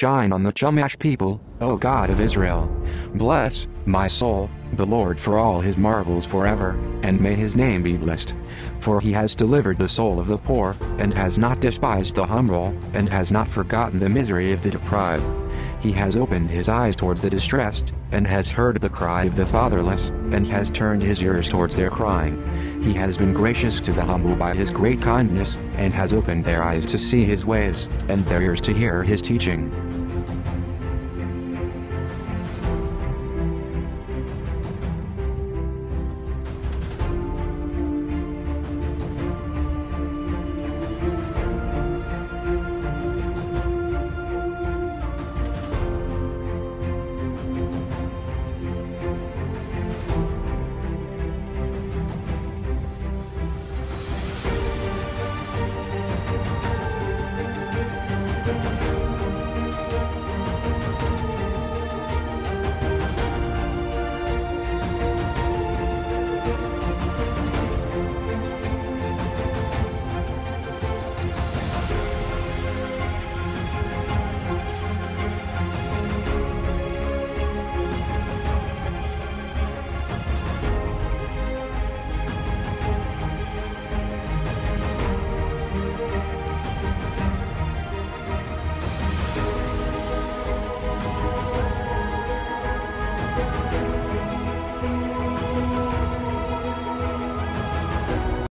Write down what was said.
Shine on the Chumash people, O God of Israel. Bless, my soul, the Lord for all his marvels forever, and may his name be blessed. For he has delivered the soul of the poor, and has not despised the humble, and has not forgotten the misery of the deprived. He has opened his eyes towards the distressed, and has heard the cry of the fatherless, and has turned his ears towards their crying. He has been gracious to the humble by his great kindness, and has opened their eyes to see his ways, and their ears to hear his teaching.